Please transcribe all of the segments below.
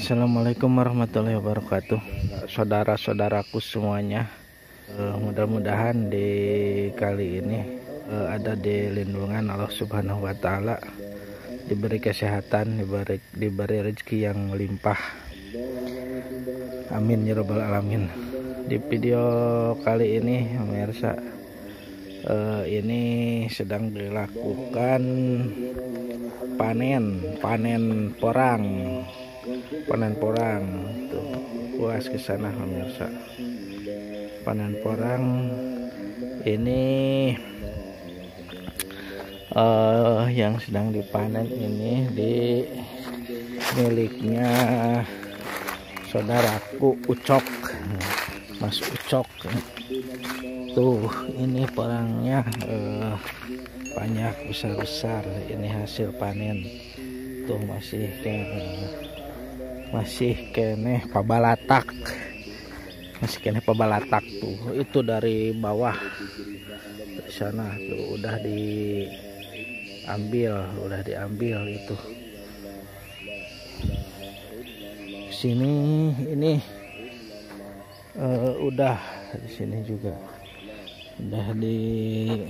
Assalamualaikum warahmatullahi wabarakatuh. Saudara-saudaraku semuanya uh, Mudah-mudahan di kali ini uh, Ada di lindungan Allah subhanahu wa ta'ala. Diberi kesehatan Diberi, diberi rezeki yang melimpah Amin ya rabbal alamin. Di video kali ini Pemirsa uh, Ini sedang dilakukan Panen Panen porang panen porang tuh. Puas ke sana pemirsa. Panen porang. Ini uh, yang sedang dipanen ini di miliknya saudaraku Ucok. Mas Ucok. Tuh ini porangnya uh, banyak besar-besar. Ini hasil panen. Tuh masih kayak masih kene pabalatak. Masih kene pabalatak tuh. Itu dari bawah. Dari sana tuh udah diambil udah diambil itu. Sini ini uh, udah di sini juga. Udah dilakukan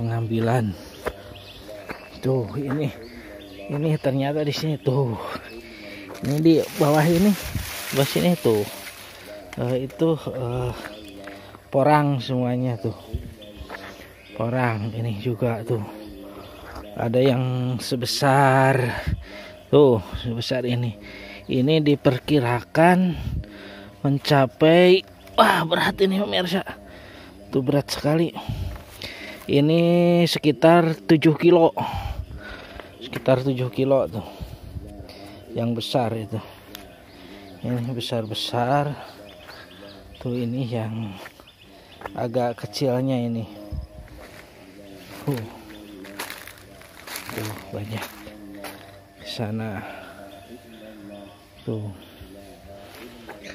pengambilan. Tuh ini ini ternyata di sini tuh ini di bawah ini. Bawah sini tuh. Uh, itu uh, porang semuanya tuh. Porang ini juga tuh. Ada yang sebesar tuh sebesar ini. Ini diperkirakan mencapai wah berat ini pemirsa. Tuh berat sekali. Ini sekitar 7 kilo. Sekitar 7 kilo tuh yang besar itu. Ini besar-besar. Tuh ini yang agak kecilnya ini. Uh. tuh banyak. Di sana. Tuh.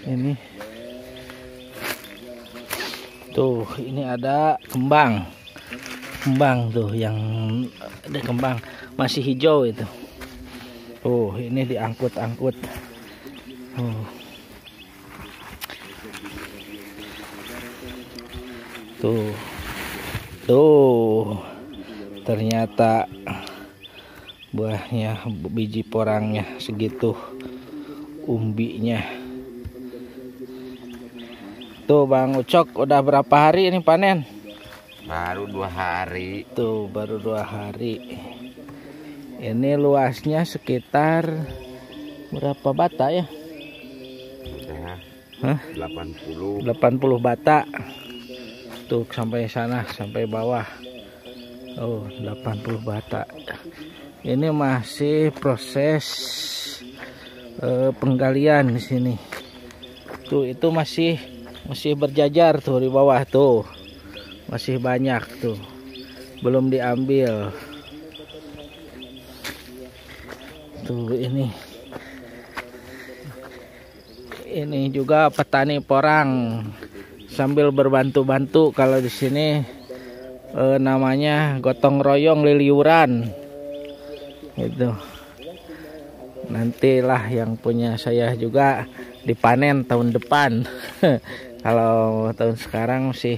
Ini. Tuh ini ada kembang. Kembang tuh yang ada kembang masih hijau itu Oh, ini diangkut-angkut. Oh. Tuh. Tuh. Ternyata buahnya biji porangnya segitu umbinya. Tuh Bang Ucok udah berapa hari ini panen? Baru dua hari. Tuh baru dua hari ini luasnya sekitar berapa bata ya? ya Hah? 80 80 bata. Tuh sampai sana sampai bawah. Oh 80 bata. Ini masih proses uh, penggalian di sini. Tuh itu masih masih berjajar tuh di bawah tuh. Masih banyak tuh. Belum diambil tuh ini. Ini juga petani porang. Sambil berbantu-bantu kalau di sini eh, namanya gotong royong liliuran. Itu nantilah yang punya saya juga dipanen tahun depan. Kalau tahun sekarang masih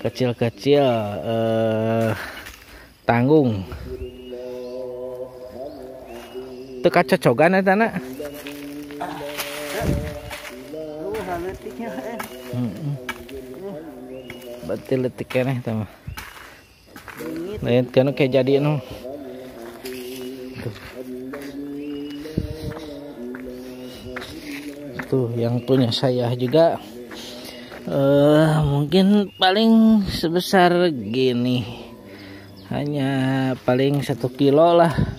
kecil-kecil eh, tanggung itu kaca cogan ya tanah berarti letiknya nih teman lain kan kayak jadi no tuh. tuh yang punya saya juga uh, mungkin paling sebesar gini. Hanya paling satu kilo lah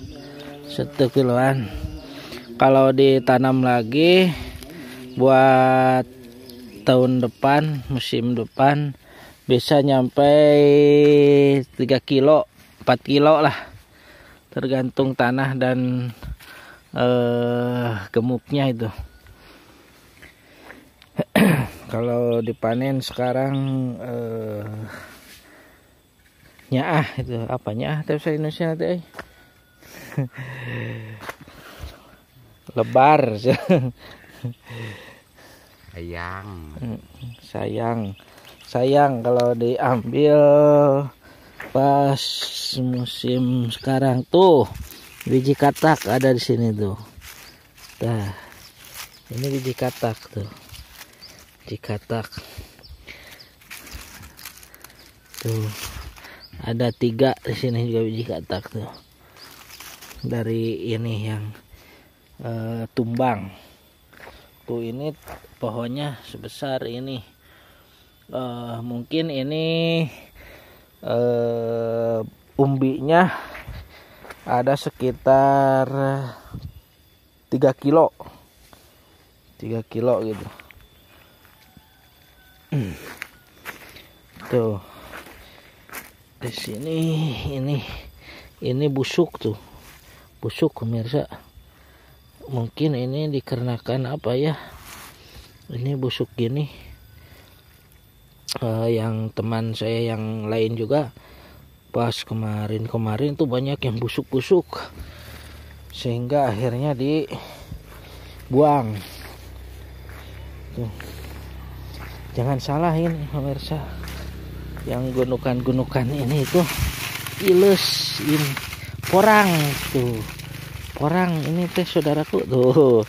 satu kiloan kalau ditanam lagi buat tahun depan musim depan bisa nyampe 3 kilo 4 kilo lah. Tergantung tanah dan eh, gemuknya itu. Kalau dipanen sekarang eh, nyaah itu. Apa nyaah? Tapi saya Indonesia nanti lebar. Sayang. Sayang. Sayang kalau diambil pas musim sekarang. Tuh biji katak ada di sini tuh. Nah ini biji katak tuh. Biji katak. Tuh. Ada tiga di sini juga biji katak tuh dari ini yang uh, tumbang. Tuh ini pohonnya sebesar ini. Uh, mungkin ini uh, umbinya ada sekitar 3 kilo. 3 kilo gitu. Tuh. Di sini ini ini busuk tuh busuk pemirsa. Mungkin ini dikarenakan apa ya? Ini busuk gini. Uh, yang teman saya yang lain juga pas kemarin-kemarin tuh banyak yang busuk-busuk. Sehingga akhirnya dibuang. Tuh. jangan salah ini pemirsa. Yang gunukan-gunukan ini itu ilus ini porang tuh. Porang ini teh saudaraku tuh.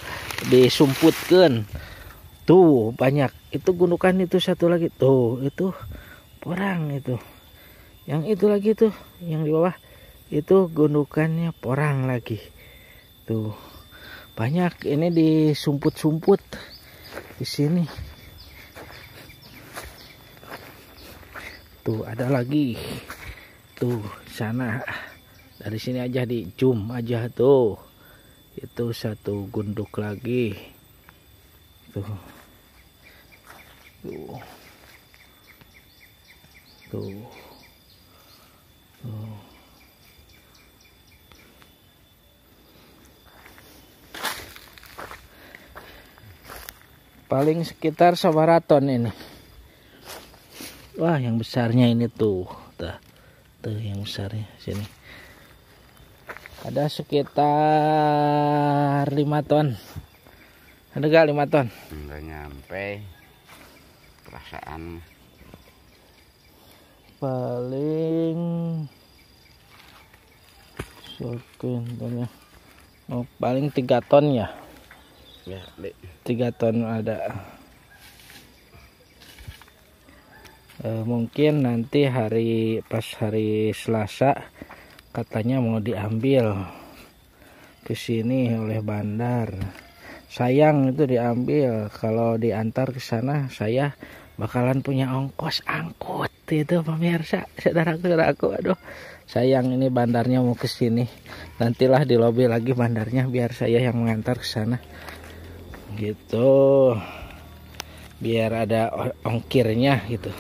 Disumputkan tuh banyak. Itu gunukan itu satu lagi. Tuh itu porang itu. Yang itu lagi tuh yang di bawah itu gundukannya porang lagi. Tuh banyak. Ini disumput-sumput di sini. Tuh ada lagi. Tuh sana dari sini aja di zoom aja tuh itu satu gunduk lagi tuh tuh tuh Oh. Paling sekitar sabaraton ini. Wah, yang besarnya ini tuh. Tuh, tuh yang besarnya sini. Ada sekitar 5 ton. Ada gak 5 ton? Enggak nyampe. Perasaan paling sekian oh, paling tiga ton ya ya tiga ton ada e, mungkin nanti hari pas hari Selasa katanya mau diambil ke sini oleh bandar. Sayang itu diambil. Kalau diantar ke sana saya bakalan punya ongkos angkut. Itu pemirsa saudaraku saudaraku aduh sayang ini bandarnya mau ke sini. Nantilah di lobi lagi bandarnya biar saya yang mengantar ke sana. Gitu. Biar ada ongkirnya gitu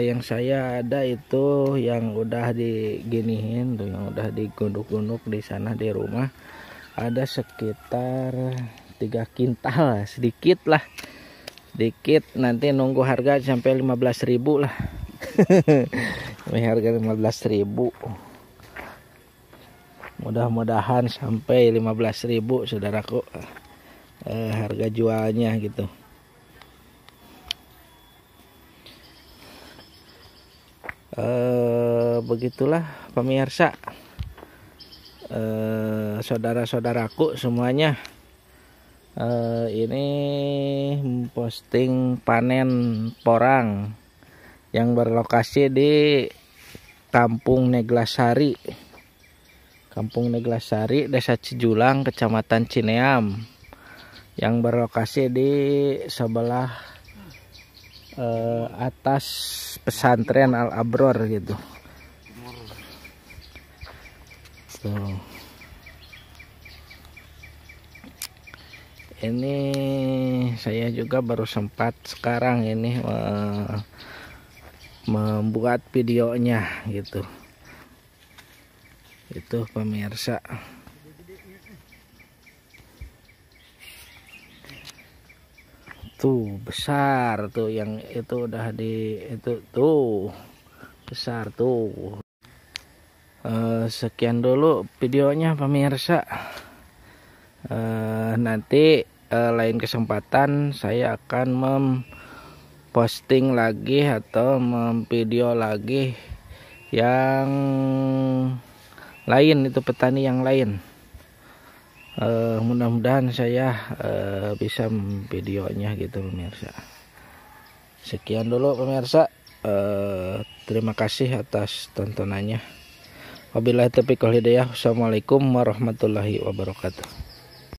yang saya ada itu yang udah diginihin tuh yang udah digunduk-gunduk di sana di rumah ada sekitar tiga kintal sedikit lah. Sedikit nanti nunggu harga sampai 15.000 lah. Ini harga 15.000 mudah-mudahan sampai 15.000 saudaraku. Eh, harga jualnya gitu eh, begitulah pemirsa. Eh, saudara-saudaraku semuanya. Eh, ini posting panen porang yang berlokasi di Kampung Neglasari. Kampung Neglasari Desa Cijulang Kecamatan Cineam. Yang berlokasi di sebelah eh, atas pesantren Al Abror gitu. Tuh. Ini saya juga baru sempat sekarang ini uh, membuat videonya gitu. Itu pemirsa tuh besar tuh yang itu udah di itu tuh besar tuh. Uh, sekian dulu videonya pemirsa. Uh, nanti uh, lain kesempatan saya akan memposting lagi atau memvideo lagi yang lain itu petani yang lain uh, mudah-mudahan saya uh, bisa videonya gitu pemirsa. Sekian dulu pemirsa. Uh, terima kasih atas tontonannya. Wabillahi taufiq wal hidayah. Wassalamualaikum warahmatullahi wabarakatuh